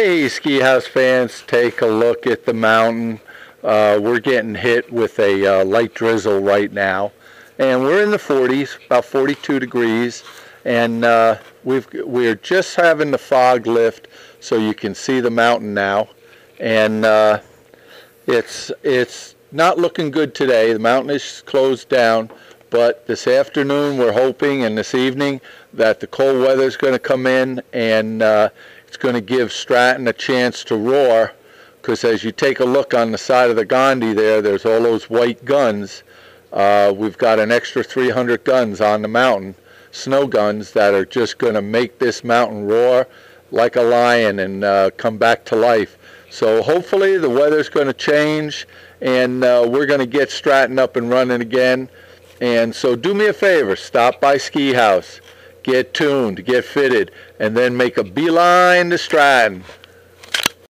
Hey Ski Haus fans, take a look at the mountain. Uh, we're getting hit with a uh, light drizzle right now. And we're in the 40s, about 42 degrees. And uh, we've, we're just having the fog lift so you can see the mountain now. And uh, it's, it's not looking good today. The mountain is closed down. But this afternoon we're hoping and this evening that the cold weather is going to come in and uh, it's going to give Stratton a chance to roar because as you take a look on the side of the Gandhi there, there's all those white guns. Uh, we've got an extra 300 guns on the mountain, snow guns that are just going to make this mountain roar like a lion and uh, come back to life. So hopefully the weather's going to change and uh, we're going to get Stratton up and running again. And so do me a favor, stop by Ski Haus get tuned, get fitted, and then make a beeline to Stratton.